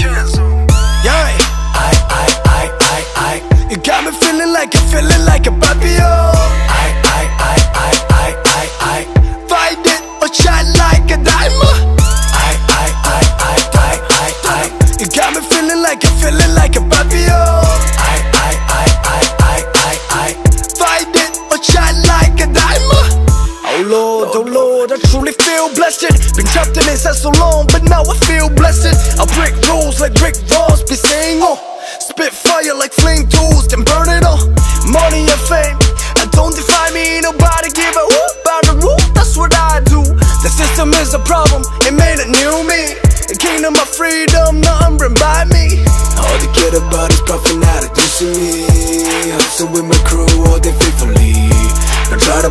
Yeah. I, I, I, I, I. You got me feeling like I'm feeling like a puppy, oh. I, I, I, I, I, I, I. fight it or shine like a Lord, I truly feel blessed. Been trapped in this so long, but now I feel blessed. I break rules like Rick Ross, be saying oh. Spit fire like fling tools, then burn it all. Money and fame, I don't define me. Nobody give a whoop about the rule. That's what I do. The system is a problem, it made a new me. The kingdom of freedom, nothing run by me. All they care about is profit, not reducing me. Hustle with my crew all day faithfully.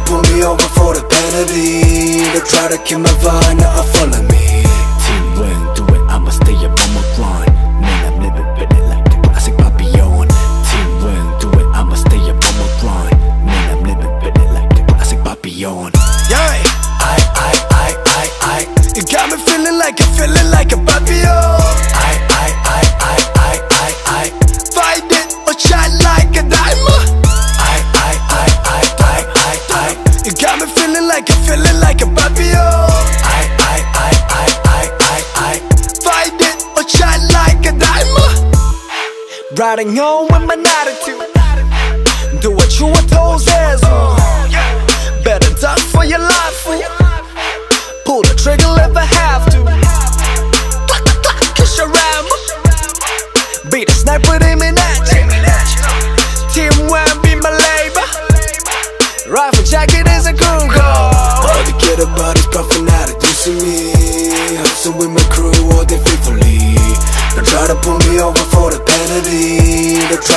Don't try to pull me over for the penalty. Don't try to kill my vibe, now I follow me. Team Wang, do it, I'ma stay up on my grind. Man, I'm living feeling like the classic Papillon. Team Wang, do it, I'ma stay up on my grind. Man, I'm living feeling like the classic Papillon. Yeah, I, I, I, I, I. you got me feeling like I'm feeling like a papillon. Riding on with my attitude. Do what you were told says. Uh, better duck for your life, fool. Pull the trigger if I have to. Kiss your ram. Be the sniper aiming at you. Team Wang be my labor. Rifle jacket is a cool call. All they care about is profit, not reducing me. Hustle with my crew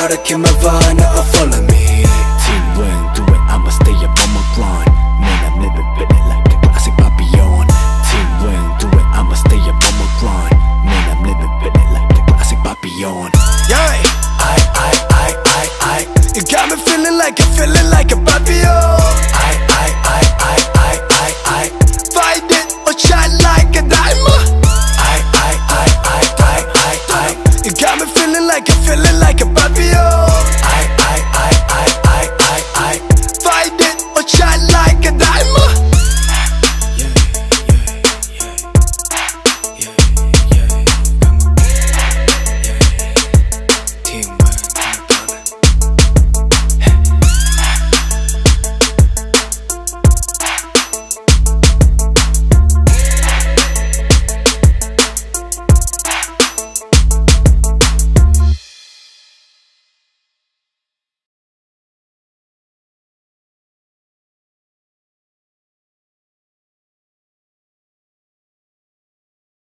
gotta keep my vibe, now follow me. Team Wang, do it, I'ma stay up on my grind. Man, I'm living better like the classic Papillon Team Wang, do it, I'ma stay up on my grind. Man, I'm living better like the classic Papillon Yeah, I, I, I, I, I You got me feeling like I'm feeling like a Papillon I, I, I, I, I, I, I Fight it or shine like a diamond.